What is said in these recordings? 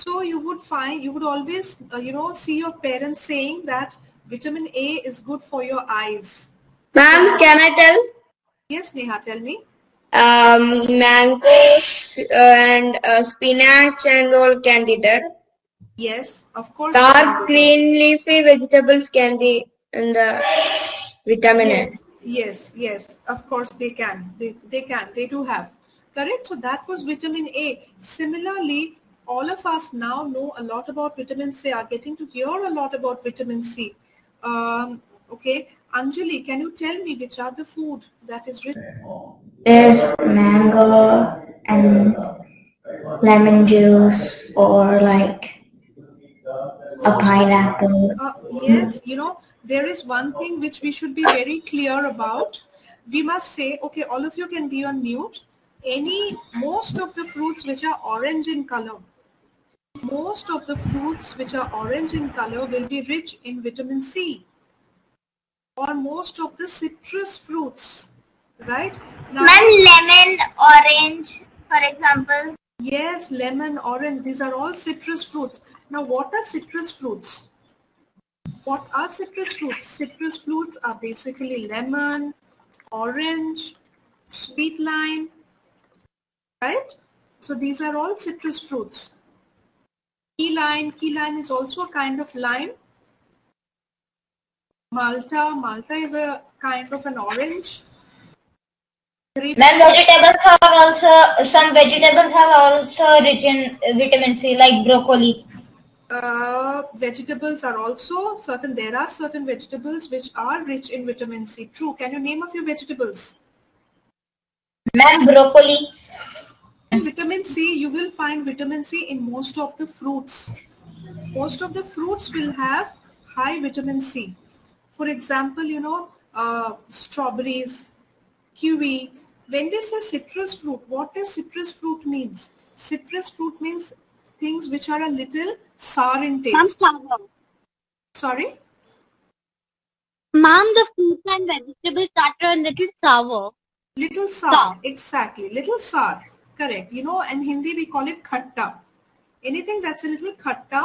So you would find, you would always, uh, you know, see your parents saying that vitamin A is good for your eyes. Ma'am, can I tell? Yes, Neha, tell me. Um, mangoes uh, and uh, spinach and all can be there. Yes, of course. Dark green leafy vegetables can be in the vitamin yes, A. yes, yes, of course they can. They, they can. They do have. Correct? So that was vitamin A. Similarly, all of us now know a lot about vitamin C, are getting to hear a lot about vitamin C. Um, okay. Anjali, can you tell me which are the food that is rich? There's mango and lemon juice or like a pineapple. Uh, yes, you know, there is one thing which we should be very clear about. We must say, okay, all of you can be on mute. Any, most of the fruits which are orange in color, most of the fruits which are orange in color will be rich in vitamin C or most of the citrus fruits, right? Now, lemon, orange, for example. yes, lemon, orange, these are all citrus fruits. Now, what are citrus fruits? What are citrus fruits? Citrus fruits are basically lemon, orange, sweet lime, right? So these are all citrus fruits. Key lime, key lime is also a kind of lime. Malta, Malta is a kind of an orange. Ma'am, vegetables are also, some vegetables are also rich in vitamin C, like broccoli. uh, vegetables are also certain, there are certain vegetables which are rich in vitamin C. True. Can you name a few vegetables? Ma'am, broccoli. In vitamin C, you will find vitamin C in most of the fruits. Most of the fruits will have high vitamin C. For example, you know, uh, strawberries, kiwi. When we say citrus fruit, what does citrus fruit means? Citrus fruit means things which are a little sour in taste. Sorry? Ma'am, the fruits and vegetables that are a little sour. Little sour, Sour. exactly. Little sour, correct. You know, in Hindi we call it khatta. Anything that's a little khatta,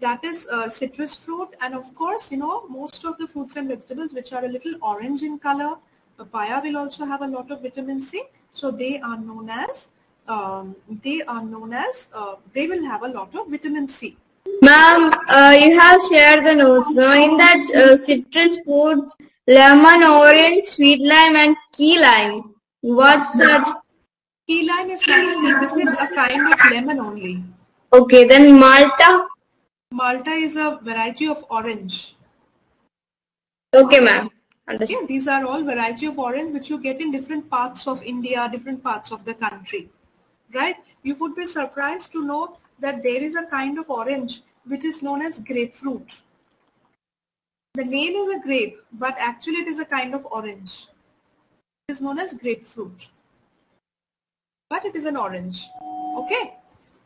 that is uh, citrus fruit. And of course, you know, most of the fruits and vegetables which are a little orange in color, papaya will also have a lot of vitamin C. So they are known as, um, they are known as, uh, they will have a lot of vitamin C. Ma'am, uh, you have shared the notes. Now, in that uh, citrus fruit, lemon, orange, sweet lime, and key lime. What's that? Key lime is this is a kind of lemon only. Okay, then Malta. Malta is a variety of orange. Okay, ma'am. Yeah, these are all variety of orange which you get in different parts of India, different parts of the country, right? You would be surprised to know that there is a kind of orange which is known as grapefruit. The name is a grape, but actually it is a kind of orange. It is known as grapefruit, but it is an orange. Okay.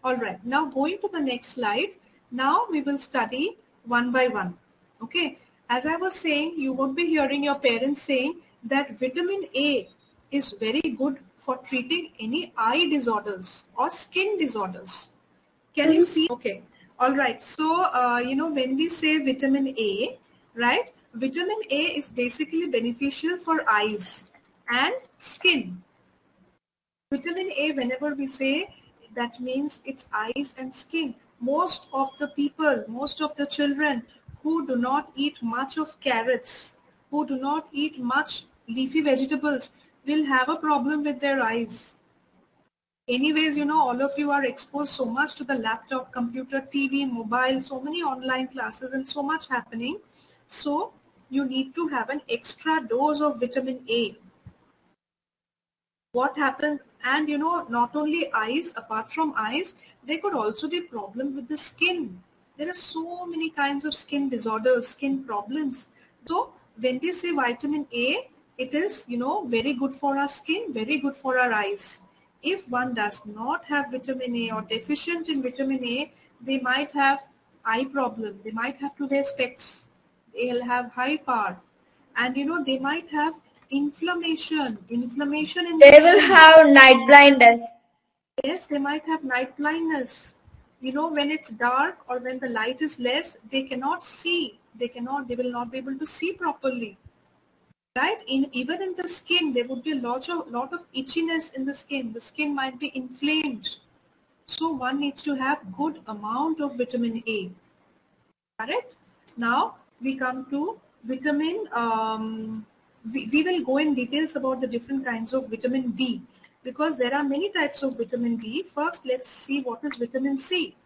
All right. Now going to the next slide. Now we will study one by one. Okay. As I was saying, you would be hearing your parents saying that vitamin A is very good for treating any eye disorders or skin disorders. Can you see? Okay. All right. So, uh, you know, when we say vitamin A, right, vitamin A is basically beneficial for eyes and skin. Vitamin A, whenever we say, that means it's eyes and skin. Most of the people, most of the children who do not eat much of carrots, who do not eat much leafy vegetables will have a problem with their eyes. Anyways, you know, all of you are exposed so much to the laptop, computer, TV, mobile, so many online classes and so much happening. So you need to have an extra dose of vitamin A. What happens, and you know, not only eyes, apart from eyes, there could also be problem with the skin. There are so many kinds of skin disorders, skin problems. So when we say vitamin A, it is, you know, very good for our skin, very good for our eyes. If one does not have vitamin A or deficient in vitamin A, they might have eye problem. They might have to wear specs. They'll have high power. And, you know, they might have inflammation, inflammation in They the will have night blindness. Yes, they might have night blindness. you know, when it's dark or when the light is less, they cannot see. They cannot, they will not be able to see properly. Right? In even in the skin, there would be a lot of lot of itchiness in the skin. The skin might be inflamed. So one needs to have good amount of vitamin A. Correct? Now we come to vitamin. Um, we, we will go in details about the different kinds of vitamin B because there are many types of vitamin B. First, let's see what is vitamin C.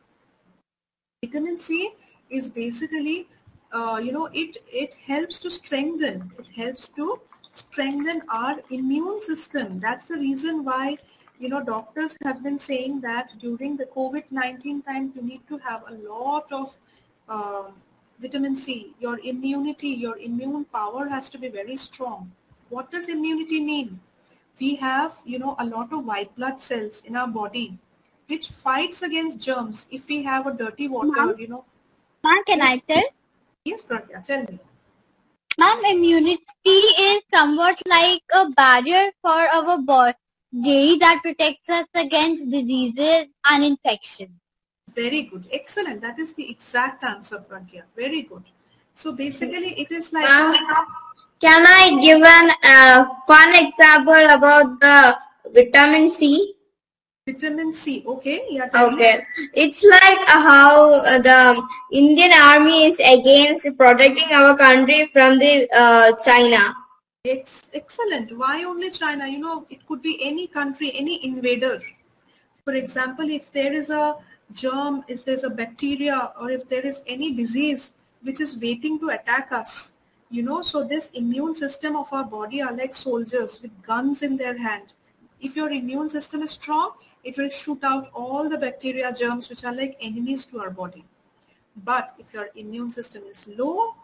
Vitamin C is basically, uh, you know, it, it helps to strengthen, it helps to strengthen our immune system. That's the reason why, you know, doctors have been saying that during the COVID-19 time, you need to have a lot of uh, vitamin C. Your immunity, your immune power has to be very strong. What does immunity mean? we have, you know, a lot of white blood cells in our body which fights against germs. If we have a dirty water, you know. Ma'am, can I tell? Yes, Pragya, tell me. Ma'am, immunity is somewhat like a barrier for our body that protects us against diseases and infections. Very good. Excellent. That is the exact answer, Pragya. Very good. So basically it is like can I give an uh, fun example about the vitamin C? vitamin C. Okay, yeah, tell me. Okay, it's like uh, how uh, the Indian Army is against protecting our country from the uh, China. Ex- excellent. Why only China? You know, it could be any country, any invader. For example, if there is a germ, if there's a bacteria, or if there is any disease which is waiting to attack us, you know, so this immune system of our body are like soldiers with guns in their hand. If your immune system is strong, it will shoot out all the bacteria, germs, which are like enemies to our body. But if your immune system is low,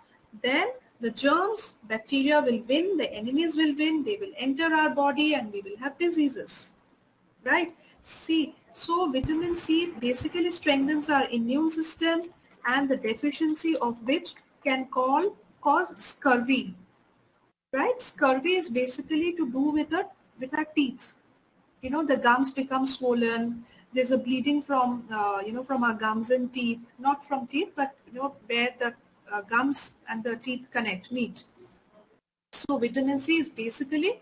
then the germs, bacteria will win, the enemies will win, they will enter our body and we will have diseases. Right? C. So vitamin C basically strengthens our immune system and the deficiency of which can call, cause scurvy. Right? Scurvy is basically to do with, our with our teeth. You know, the gums become swollen. There's a bleeding from, uh, you know, from our gums and teeth, not from teeth, but, you know, where the uh, gums and the teeth connect, meet. So vitamin C is basically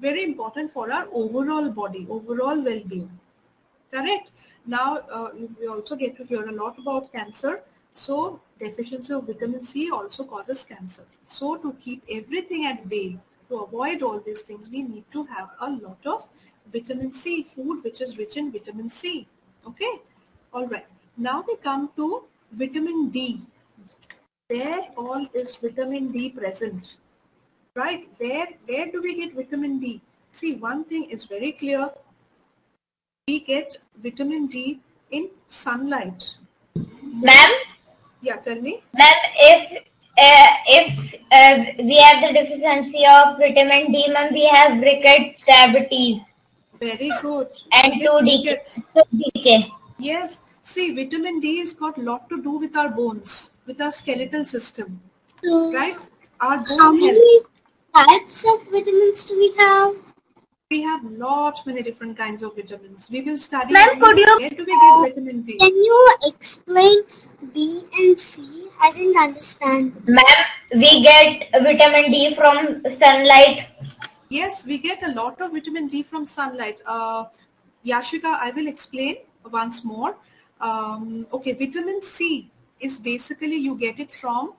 very important for our overall body, overall well-being. Correct. Now uh, we also get to hear a lot about cancer. So deficiency of vitamin C also causes cancer. So to keep everything at bay, to avoid all these things, we need to have a lot of vitamin C, food which is rich in vitamin C. Okay. All right. Now we come to vitamin D. Where all is vitamin D present? Right? Where, where do we get vitamin D? See, one thing is very clear. We get vitamin D in sunlight. Ma'am, Yeah, tell me. ma'am, if uh, if uh, we have the deficiency of vitamin D, ma'am, we have rickets, diabetes, Very good. and tooth decay. Tooth decay. Yes. See, vitamin D has got a lot to do with our bones, with our skeletal system. Right? Our How bone health. many types of vitamins do we have? We have lot many different kinds of vitamins. We will study Ma'am, could you- where do we get vitamin D? Can you explain B and C? I didn't understand. Ma'am, we get vitamin D from sunlight. Yes, we get a lot of vitamin D from sunlight. Uh, Yashika, I will explain once more. Um, okay, vitamin C is basically you get it from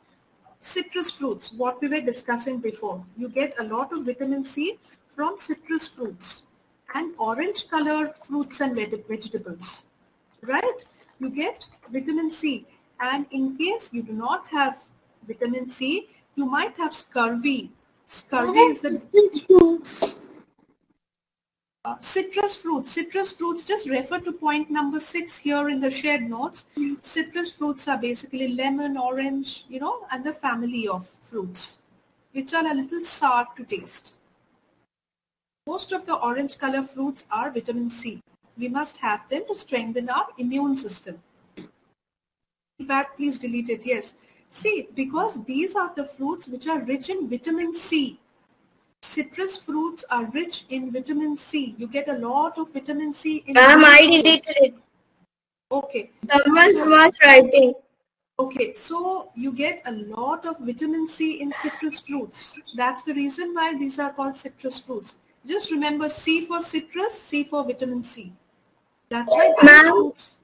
citrus fruits, what we were discussing before. You get a lot of vitamin C from citrus fruits and orange colored fruits and vegetables, right? You get vitamin C. And in case you do not have vitamin C, you might have scurvy. Scurvy is the. Uh, citrus fruits. Citrus fruits, just refer to point number six here in the shared notes. Citrus fruits are basically lemon, orange, you know, and the family of fruits, which are a little sour to taste. Most of the orange color fruits are vitamin C. We must have them to strengthen our immune system. Feedback, please delete it. Yes. See, because these are the fruits which are rich in vitamin C. Citrus fruits are rich in vitamin C. You get a lot of vitamin C in Ma'am, I citrus fruits. deleted it. Okay. Someone was writing. Okay, so you get a lot of vitamin C in citrus fruits. That's the reason why these are called citrus fruits. Just remember C for citrus, C for vitamin C. That's why Ma'am? fruits-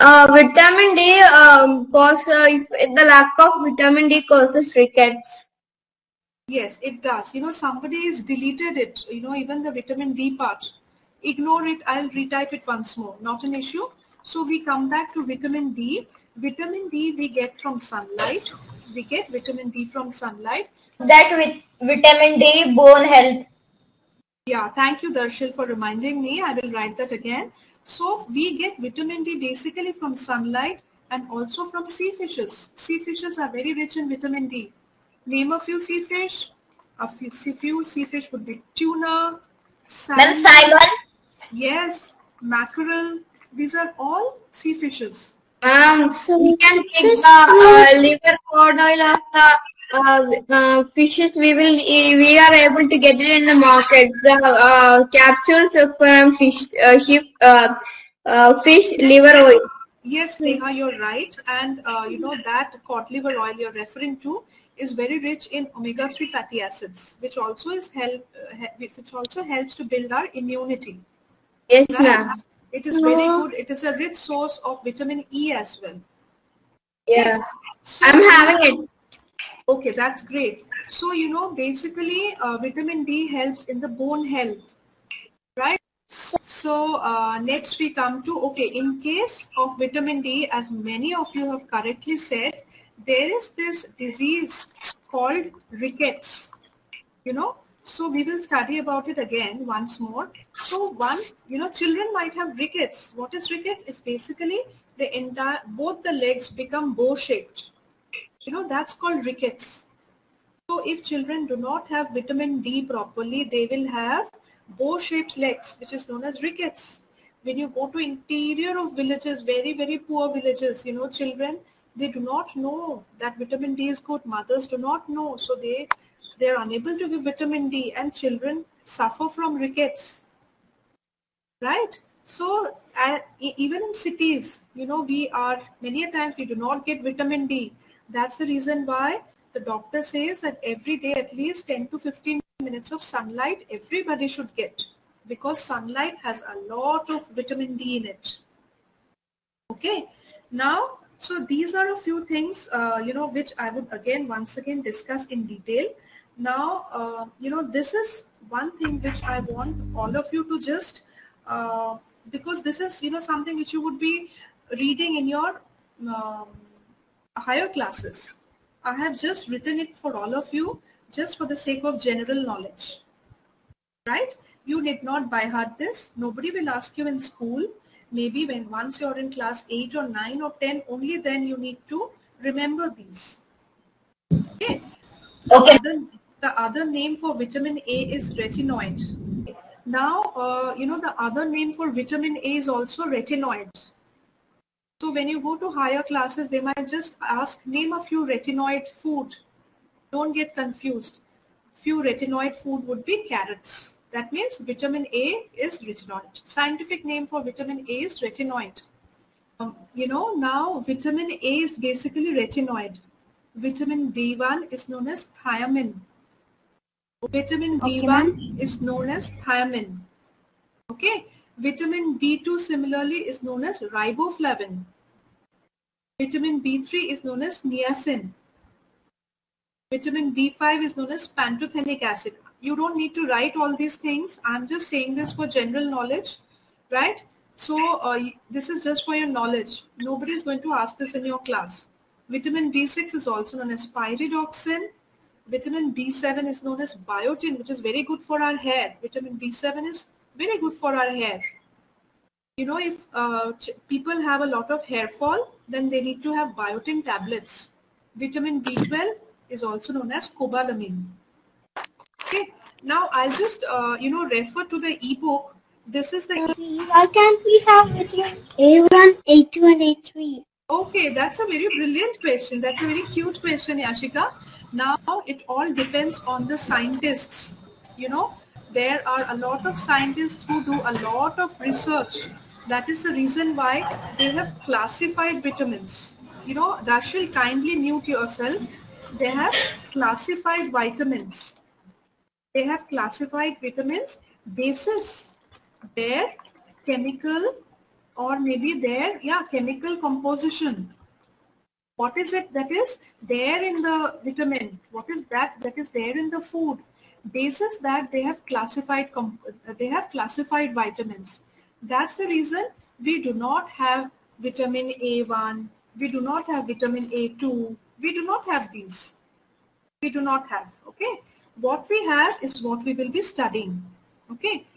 Uh, vitamin D um, cause uh, if the lack of vitamin D causes rickets. Yes, it does. You know, somebody has deleted it, you know, even the vitamin D part. Ignore it. I'll retype it once more. Not an issue. So we come back to vitamin D. Vitamin D we get from sunlight. We get vitamin D from sunlight. That with vitamin D, bone health. Yeah, thank you, Darshil, for reminding me. I will write that again. So we get vitamin D basically from sunlight and also from sea fishes. Sea fishes are very rich in vitamin D. Name a few sea fish. A few, sea- few sea fish would be tuna, Ma'am, salmon, yes, mackerel. These are all sea fishes. Um, so we can take the uh, liver cod oil of the uh, uh, fishes. We will we are able to get it in the market. The uh, capsules from fish uh, ship, uh, uh, fish liver oil. Yes, Neha, you're right. And uh, you know that cod liver oil you're referring to is very rich in omega-3 fatty acids, which also is help, uh, which also helps to build our immunity. Yes, Right? ma'am. It is very good. It is a rich source of vitamin E as well. Yeah, So, I'm having it. Okay, that's great. So, you know, basically, uh, vitamin D helps in the bone health, right? So, uh, next we come to, okay, in case of vitamin D, as many of you have correctly said, there is this disease called rickets, you know. So, we will study about it again once more. So, one, you know, children might have rickets. What is rickets? It's basically the entire, both the legs become bow shaped you know that's called rickets so if children do not have vitamin d properly they will have bow shaped legs which is known as rickets when you go to interior of villages very very poor villages you know children they do not know that vitamin d is good. Mothers do not know. So they they are unable to give vitamin d and children suffer from rickets. Right? So uh, even in cities you know we are many a times we do not get vitamin d. That's the reason why the doctor says that every day at least 10 to 15 minutes of sunlight everybody should get because sunlight has a lot of vitamin d in it. Okay? Now so these are a few things uh, you know which i would again once again discuss in detail now uh, you know this is one thing which i want all of you to just uh, because this is you know something which you would be reading in your um, higher classes i have just written it for all of you just for the sake of general knowledge right? You need not by heart this. Nobody will ask you in school. Maybe when once you're in class 8 or 9 or 10, only then you need to remember these. Okay. The, Okay. Other, the other name for vitamin A is retinoid. Now, uh, you know, the other name for vitamin A is also retinoid. So when you go to higher classes, they might just ask, name a few retinoid food. Don't get confused. Few retinoid food would be carrots. That means vitamin A is retinoid. Scientific name for vitamin A is retinoid. Um, you know, now vitamin A is basically retinoid. Vitamin B1 is known as thiamine. Vitamin B1 is known as thiamine. Okay. Vitamin B2 similarly is known as riboflavin. Vitamin B3 is known as niacin. Vitamin B5 is known as pantothenic acid. You don't need to write all these things. I'm just saying this for general knowledge, right? So uh, this is just for your knowledge. Nobody is going to ask this in your class. Vitamin B6 is also known as pyridoxine. Vitamin B7 is known as biotin, which is very good for our hair. Vitamin B7 is very good for our hair. You know, if uh, people have a lot of hair fall, then they need to have biotin tablets. Vitamin B12 is also known as cobalamin. Okay, now I'll just, uh, you know, refer to the ebook. This is the Why can't we have vitamin A1, A2, and A3? Okay, that's a very brilliant question. That's a very cute question, Yashika. Now, it all depends on the scientists. You know, there are a lot of scientists who do a lot of research. That is the reason why they have classified vitamins. You know, Darshil, kindly mute yourself. They have classified vitamins. They have classified vitamins basis their chemical or maybe their yeah chemical composition. What is it that is there in the vitamin? What is that that is there in the food? Basis that they have classified they have classified vitamins. That's the reason we do not have vitamin a1 we do not have vitamin a2 we do not have these. We do not have okay what we have is what we will be studying. Okay